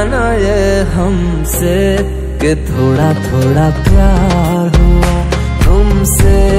होगा ना ये हमसे कि थोड़ा थोड़ा प्यार हुआ तुमसे।